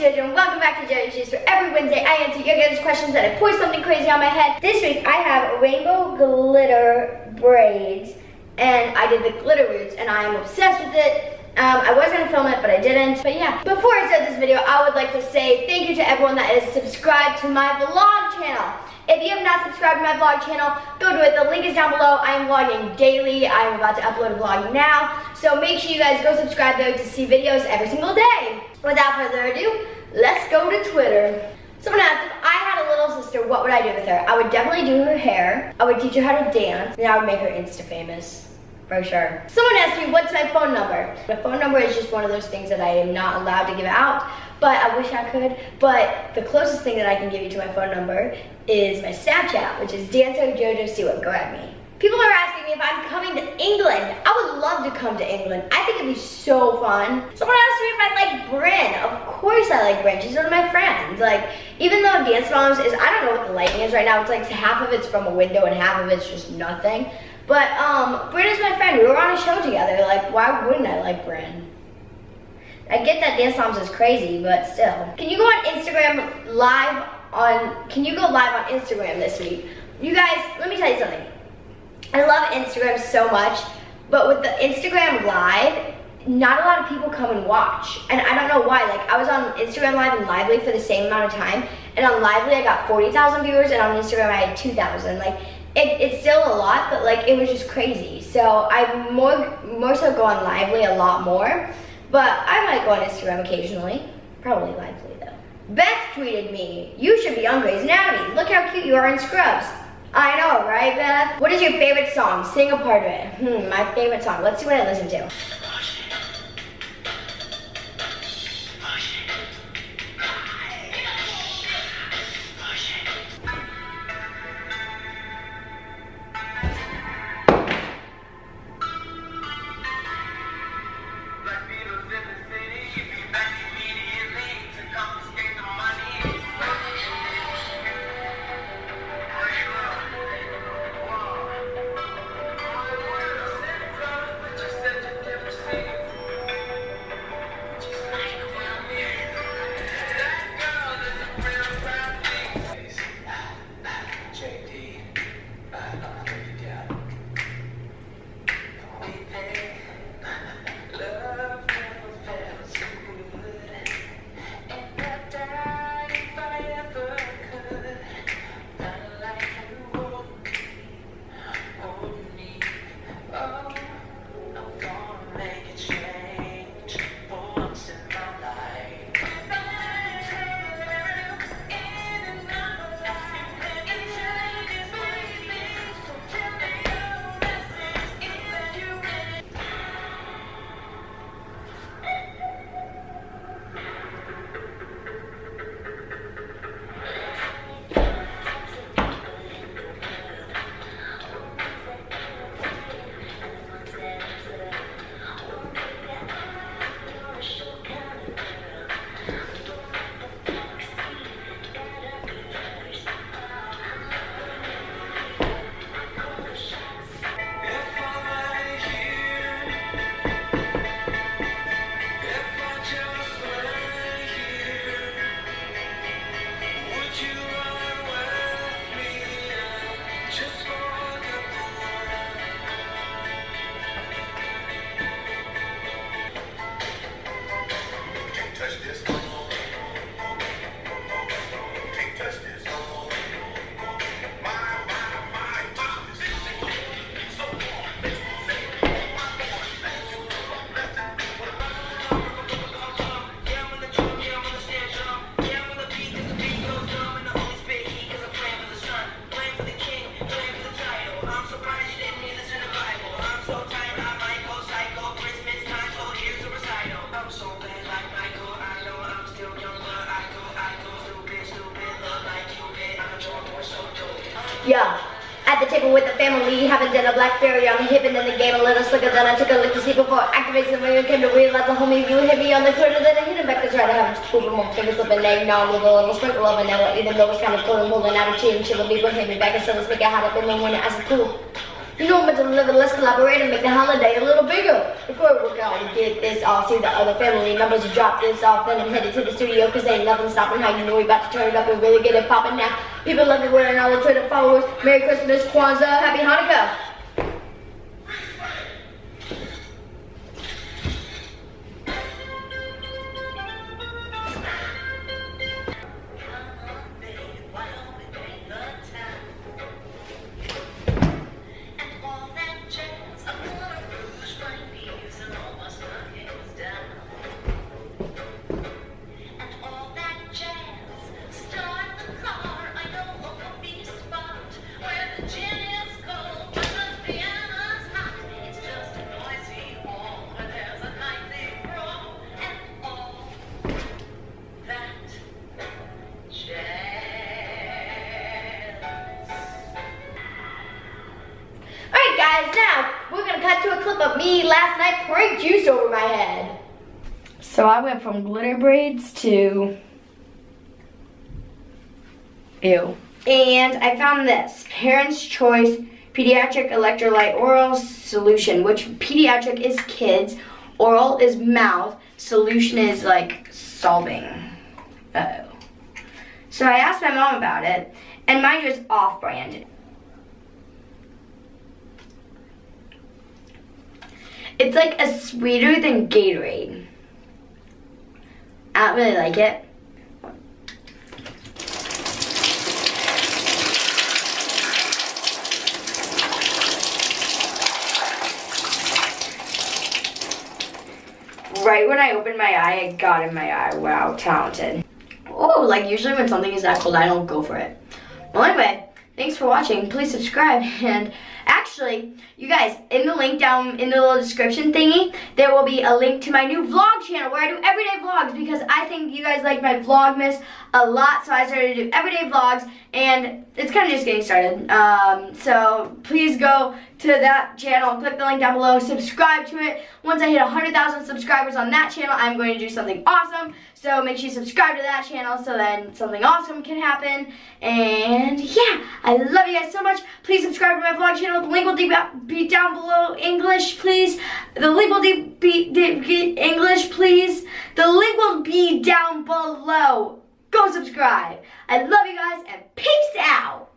and welcome back to Jojo's Juice where every Wednesday I answer your guys' questions and I pour something crazy on my head. This week I have rainbow glitter braids and I did the glitter roots and I am obsessed with it. Um, I was gonna film it, but I didn't. But yeah, before I start this video, I would like to say thank you to everyone that is subscribed to my vlog channel. If you have not subscribed to my vlog channel, go do it. The link is down below. I am vlogging daily. I am about to upload a vlog now. So make sure you guys go subscribe there to see videos every single day. Without further ado, let's go to Twitter. Someone asked if I had a little sister, what would I do with her? I would definitely do her hair. I would teach her how to dance. And I would make her Insta famous. For sure. Someone asked me, what's my phone number? My phone number is just one of those things that I am not allowed to give out, but I wish I could. But the closest thing that I can give you to my phone number is my Snapchat, which is Dancer Jojo Siwa. Go at me. People are asking me if I'm coming to England. I would love to come to England. I think it'd be so fun. Someone asked me if I like Bryn. Of course I like Bryn. She's one of my friends. Like, even though Dance Moms is, I don't know what the lighting is right now. It's like half of it's from a window and half of it's just nothing. But um, Bryn is my friend. We were on a show together. Like, why wouldn't I like Bryn? I get that Dance Moms is crazy, but still. Can you go on Instagram live on, can you go live on Instagram this week? You guys, let me tell you something. I love Instagram so much, but with the Instagram live, not a lot of people come and watch. And I don't know why. Like, I was on Instagram Live and Lively for the same amount of time. And on Lively, I got 40,000 viewers, and on Instagram, I had 2,000. Like, it, it's still a lot, but like it was just crazy. So I more more so go on Lively a lot more, but I might go on Instagram occasionally. Probably Lively though. Beth tweeted me, you should be on Grey's Anatomy. Look how cute you are in Scrubs. I know, right, Beth? What is your favorite song? Sing a part of it. Hmm, my favorite song. Let's see what I listen to. Yeah. At the table with the family, having dinner, Blackberry on the hip, and then the game a little slicker. Then I took a look to see before activating the ring. Came to realize the homie view hit me on the Twitter. Then I hit him back to try to have him spoon more fingers up and eggnog with a little sprinkle of vanilla. Even though it's kind of cool and pulling out a chin, chill a people hit me back and still let's make it hot up in the morning. I said, cool. You know what to deliver, let's collaborate and make the holiday a little bigger. Before we work out and get this off, see the other family members to drop this off, then I'm headed to the studio, cause ain't nothing stopping how you know we about to turn it up and really get it popping now. People love everywhere and all the Twitter followers, Merry Christmas, Kwanzaa, Happy Hanukkah. Pouring juice over my head. So I went from glitter braids to ew. And I found this, Parents' Choice Pediatric Electrolyte Oral Solution, which pediatric is kids, oral is mouth, solution is like solving. Uh oh So I asked my mom about it, and mine was off-brand. It's like a sweeter than Gatorade. I don't really like it. Right when I opened my eye, it got in my eye. Wow, talented. Oh, like usually when something is that cold, I don't go for it. Well, anyway, thanks for watching. Please subscribe and Actually, you guys, in the link down in the little description thingy, there will be a link to my new vlog channel where I do everyday vlogs because I think you guys like my Vlogmas a lot, so I started to do everyday vlogs, and it's kind of just getting started. Um, so please go to that channel, click the link down below, subscribe to it. Once I hit 100,000 subscribers on that channel, I'm going to do something awesome. So make sure you subscribe to that channel so then something awesome can happen. And yeah, I love you guys so much. Please subscribe to my vlog channel. The link will be down below. English, please. The link will be English, please. The link will be down below. Go subscribe. I love you guys and peace out.